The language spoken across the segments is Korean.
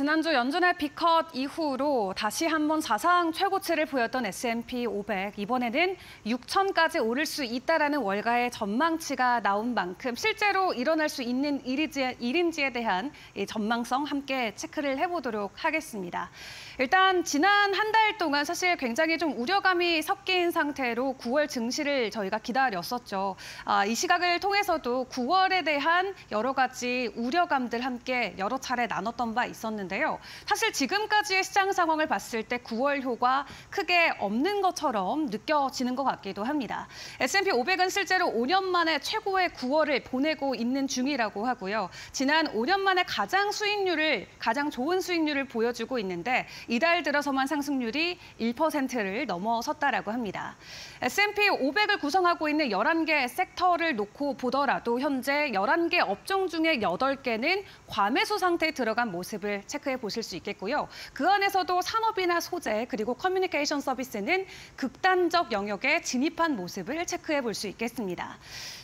지난주 연준의 비컷 이후로 다시 한번 사상 최고치를 보였던 S&P 500. 이번에는 6천까지 오를 수 있다라는 월가의 전망치가 나온 만큼 실제로 일어날 수 있는 일인지에, 일인지에 대한 전망성 함께 체크를 해보도록 하겠습니다. 일단 지난 한 달 동안 사실 굉장히 좀 우려감이 섞인 상태로 9월 증시를 저희가 기다렸었죠. 아, 이 시각을 통해서도 9월에 대한 여러 가지 우려감들 함께 여러 차례 나눴던 바 있었는데 요. 사실 지금까지의 시장 상황을 봤을 때 9월 효과 크게 없는 것처럼 느껴지는 것 같기도 합니다. S&P 500은 실제로 5년 만에 최고의 9월을 보내고 있는 중이라고 하고요. 지난 5년 만에 가장 수익률을 가장 좋은 수익률을 보여주고 있는데 이달 들어서만 상승률이 1%를 넘어섰다라고 합니다. S&P 500을 구성하고 있는 11개 섹터를 놓고 보더라도 현재 11개 업종 중에 8개는 과매수 상태에 들어간 모습을 체크 해 보실 수 있겠고요. 그 안에서도 산업이나 소재 그리고 커뮤니케이션 서비스는 극단적 영역에 진입한 모습을 체크해 볼 수 있겠습니다.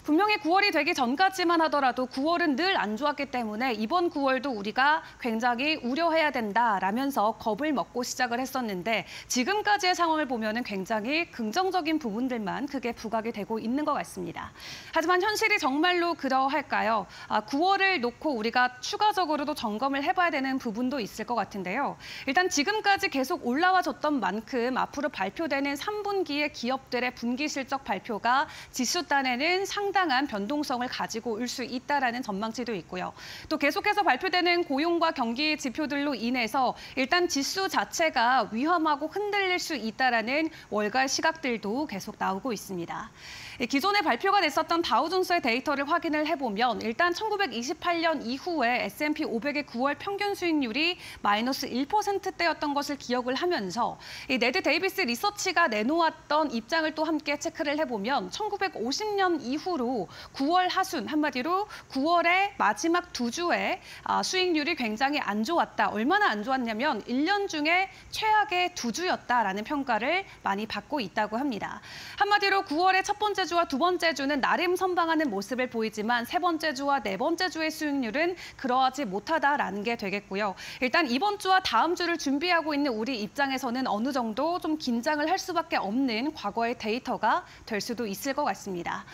분명히 9월이 되기 전까지만 하더라도 9월은 늘 안 좋았기 때문에 이번 9월도 우리가 굉장히 우려해야 된다라면서 겁을 먹고 시작을 했었는데 지금까지의 상황을 보면 굉장히 긍정적인 부분들만 크게 부각이 되고 있는 것 같습니다. 하지만 현실이 정말로 그러할까요? 아, 9월을 놓고 우리가 추가적으로도 점검을 해봐야 되는 부분도 있을 것 같은데요. 일단 지금까지 계속 올라와줬던 만큼 앞으로 발표되는 3분기의 기업들의 분기 실적 발표가 지수단에는 상당 한 변동성을 가지고 올 수 있다라는 전망치도 있고요. 또 계속해서 발표되는 고용과 경기 지표들로 인해서 일단 지수 자체가 위험하고 흔들릴 수 있다라는 월가 시각들도 계속 나오고 있습니다. 기존에 발표가 됐었던 다우존스의 데이터를 확인을 해보면 일단 1928년 이후에 S&P 500의 9월 평균 수익률이 마이너스 1%대였던 것을 기억을 하면서 이 네드 데이비스 리서치가 내놓았던 입장을 또 함께 체크를 해보면 1950년 이후로 9월 하순 한마디로 9월의 마지막 두 주에 아, 수익률이 굉장히 안 좋았다. 얼마나 안 좋았냐면 1년 중에 최악의 두 주였다라는 평가를 많이 받고 있다고 합니다. 한마디로 9월의 첫 번째 주와 두 번째 주는 나름 선방하는 모습을 보이지만 세 번째 주와 네 번째 주의 수익률은 그러하지 못하다라는 게 되겠고요. 일단 이번 주와 다음 주를 준비하고 있는 우리 입장에서는 어느 정도 좀 긴장을 할 수밖에 없는 과거의 데이터가 될 수도 있을 것 같습니다.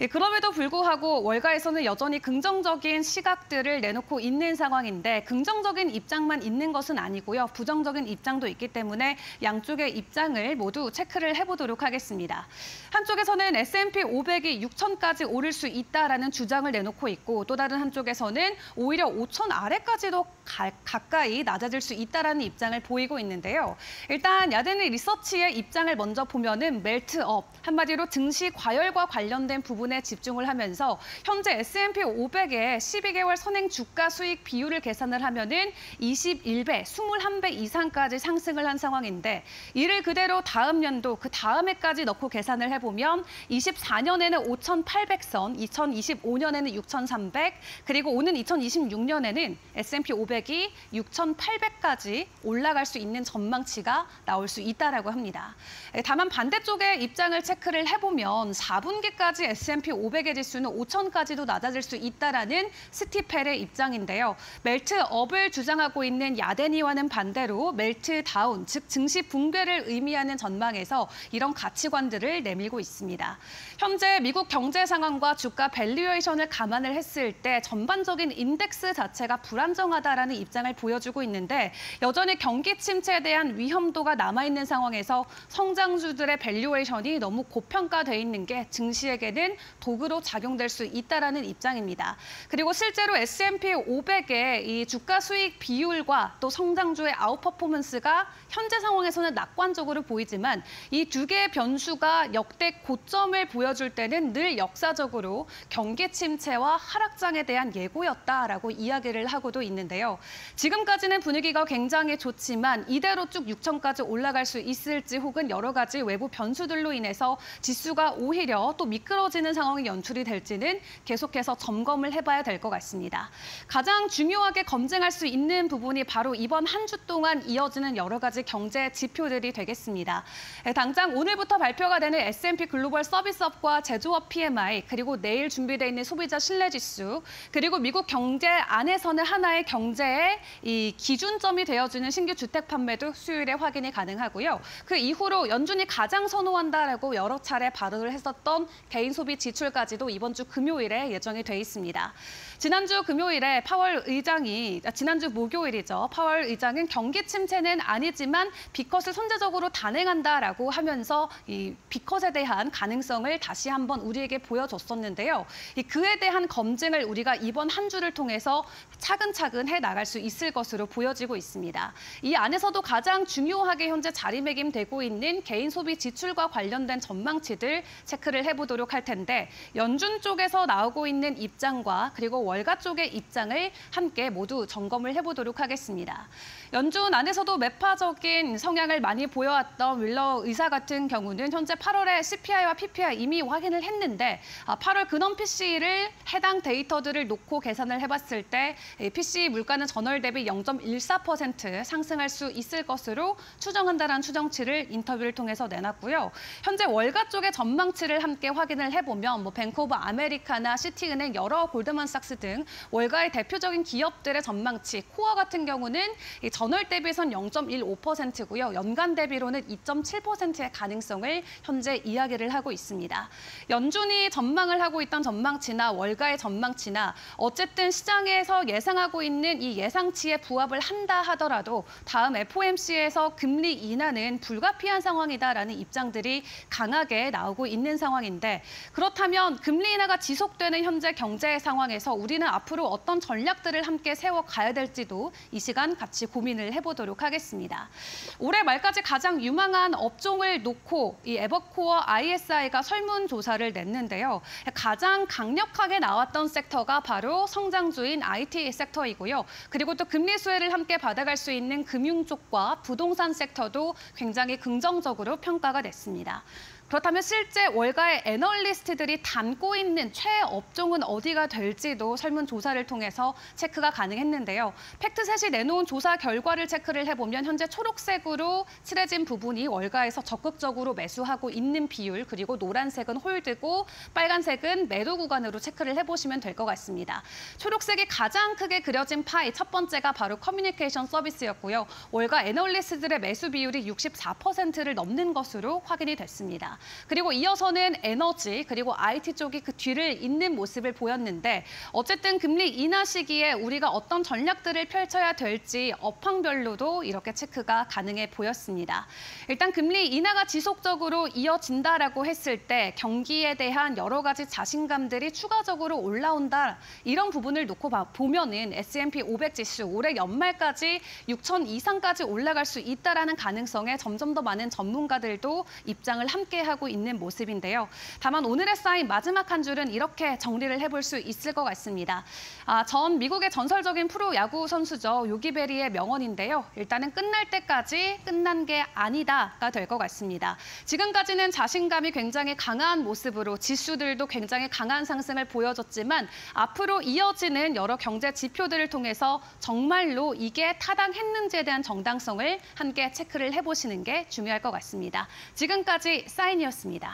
예, 그럼에도 불구하고 월가에서는 여전히 긍정적인 시각들을 내놓고 있는 상황인데 긍정적인 입장만 있는 것은 아니고요. 부정적인 입장도 있기 때문에 양쪽의 입장을 모두 체크를 해보도록 하겠습니다. 한쪽에서는 S S&P 500이 6천까지 오를 수 있다라는 주장을 내놓고 있고 또 다른 한쪽에서는 오히려 5천 아래까지도 가, 가까이 낮아질 수 있다라는 입장을 보이고 있는데요. 일단 야데니 리서치의 입장을 먼저 보면은 멜트업 한마디로 증시 과열과 관련된 부분에 집중을 하면서 현재 S&P 500의 12개월 선행 주가 수익 비율을 계산을 하면은 21배, 21배 이상까지 상승을 한 상황인데 이를 그대로 다음 연도 그 다음 해까지 넣고 계산을 해보면 2024년에는 5,800선, 2025년에는 6,300, 그리고 오는 2026년에는 S&P 500이 6,800까지 올라갈 수 있는 전망치가 나올 수 있다라고 합니다. 다만 반대쪽의 입장을 체크를 해보면 4분기까지 S&P 500의 지수는 5,000까지도 낮아질 수 있다라는 스티펠의 입장인데요. melt-up을 주장하고 있는 야데니와는 반대로 meltdown, 즉 증시 붕괴를 의미하는 전망에서 이런 가치관들을 내밀고 있습니다. 현재 미국 경제 상황과 주가 valuation을 감안을 했을 때 전반적인 인덱스 자체가 불안정하다라는 입장을 보여주고 있는데 여전히 경기 침체에 대한 위험도가 남아있는 상황에서 성장주들의 valuation이 너무 고평가돼 있는 게 증시에게는 독으로 작용될 수 있다라는 입장입니다. 그리고 실제로 S&P 500의 이 주가 수익 비율과 또 성장주의 아웃퍼포먼스가 현재 상황에서는 낙관적으로 보이지만 이 두 개의 변수가 역대 고점을 보여줄 때는 늘 역사적으로 경기 침체와 하락장에 대한 예고였다라고 이야기를 하고도 있는데요. 지금까지는 분위기가 굉장히 좋지만 이대로 쭉 6천까지 올라갈 수 있을지 혹은 여러 가지 외부 변수들로 인해서 지수가 오히려 또 미끄러지는 상황이 연출이 될지는 계속해서 점검을 해봐야 될 것 같습니다. 가장 중요하게 검증할 수 있는 부분이 바로 이번 한 주 동안 이어지는 여러 가지 경제 지표들이 되겠습니다. 당장 오늘부터 발표가 되는 S&P 글로벌 서비스 서비스업과 제조업 PMI, 그리고 내일 준비되어 있는 소비자 신뢰지수, 그리고 미국 경제 안에서는 하나의 경제의 이 기준점이 되어주는 신규 주택 판매도 수요일에 확인이 가능하고요. 그 이후로 연준이 가장 선호한다라고 여러 차례 발언을 했었던 개인 소비 지출까지도 이번 주 금요일에 예정이 돼 있습니다. 지난주 금요일에 파월 의장이 아, 지난주 목요일이죠. 파월 의장은 경기 침체는 아니지만 비컷을 선제적으로 단행한다라고 하면서 이 비컷에 대한 가능성 을 다시 한번 우리에게 보여줬었는데요. 이 그에 대한 검증을 우리가 이번 한 주를 통해서 차근차근 해 나갈 수 있을 것으로 보여지고 있습니다. 이 안에서도 가장 중요하게 현재 자리매김되고 있는 개인 소비 지출과 관련된 전망치들 체크를 해보도록 할 텐데 연준 쪽에서 나오고 있는 입장과 그리고 월가 쪽의 입장을 함께 모두 점검을 해보도록 하겠습니다. 연준 안에서도 매파적인 성향을 많이 보여왔던 윌러 의사 같은 경우는 현재 8월에 CPI와 PPI 이미 확인을 했는데 8월 근원 PCE를 해당 데이터들을 놓고 계산을 해봤을 때 PCE 물가는 전월 대비 0.14% 상승할 수 있을 것으로 추정한다라는 추정치를 인터뷰를 통해서 내놨고요. 현재 월가 쪽의 전망치를 함께 확인을 해보면 뭐 뱅크 오브 아메리카나 시티은행 여러 골드만삭스 등 월가의 대표적인 기업들의 전망치 core 같은 경우는 전월 대비선 0.15%고요. 연간 대비로는 2.7%의 가능성을 현재 이야기를 하고 있습니다. 연준이 전망을 하고 있던 전망치나 월가의 전망치나 어쨌든 시장에서 예상하고 있는 이 예상치에 부합을 한다 하더라도 다음 FOMC에서 금리 인하는 불가피한 상황이다라는 입장들이 강하게 나오고 있는 상황인데 그렇다면 금리 인하가 지속되는 현재 경제 상황에서 우리는 앞으로 어떤 전략들을 함께 세워 가야 될지도 이 시간 같이 고민을 해보도록 하겠습니다. 올해 말까지 가장 유망한 업종을 놓고 이 에버코어 ISI가 설문조사를 냈는데요. 가장 강력하게 나왔던 섹터가 바로 성장주인 IT 섹터이고요. 그리고 또 금리 수혜를 함께 받아갈 수 있는 금융 쪽과 부동산 섹터도 굉장히 긍정적으로 평가가 됐습니다. 그렇다면 실제 월가의 애널리스트들이 담고 있는 최애 업종은 어디가 될지도 설문조사를 통해서 체크가 가능했는데요. 팩트셋이 내놓은 조사 결과를 체크를 해보면 현재 초록색으로 칠해진 부분이 월가에서 적극적으로 매수하고 있는 비율 그리고 노란색은 홀드고 빨간색은 매도 구간으로 체크를 해보시면 될 것 같습니다. 초록색이 가장 크게 그려진 파이 첫 번째가 바로 커뮤니케이션 서비스였고요. 월가 애널리스트들의 매수 비율이 64%를 넘는 것으로 확인이 됐습니다. 그리고 이어서는 에너지 그리고 IT 쪽이 그 뒤를 잇는 모습을 보였는데 어쨌든 금리 인하 시기에 우리가 어떤 전략들을 펼쳐야 될지 업황별로도 이렇게 체크가 가능해 보였습니다. 일단 금리 인하가 지속적으로 이어진다라고 했을 때 경기에 대한 여러 가지 자신감들이 추가적으로 올라온다 이런 부분을 놓고 보면은 S&P 500 지수 올해 연말까지 6천 이상까지 올라갈 수 있다라는 가능성에 점점 더 많은 전문가들도 입장을 함께 하고 있는 모습인데요. 다만 오늘의 쌓인 마지막 한 줄은 이렇게 정리를 해볼 수 있을 것 같습니다. 아, 전 미국의 전설적인 프로 야구 선수죠. 요기베리의 명언인데요. 일단은 끝날 때까지 끝난 게 아니다가 될 것 같습니다. 지금까지는 자신감이 굉장히 강한 모습으로 지수들도 굉장히 강한 상승을 보여줬지만 앞으로 이어지는 여러 경제 지표들을 통해서 정말로 이게 타당했는지에 대한 정당성을 함께 체크를 해보시는 게 중요할 것 같습니다. 지금까지 사인 이었습니다.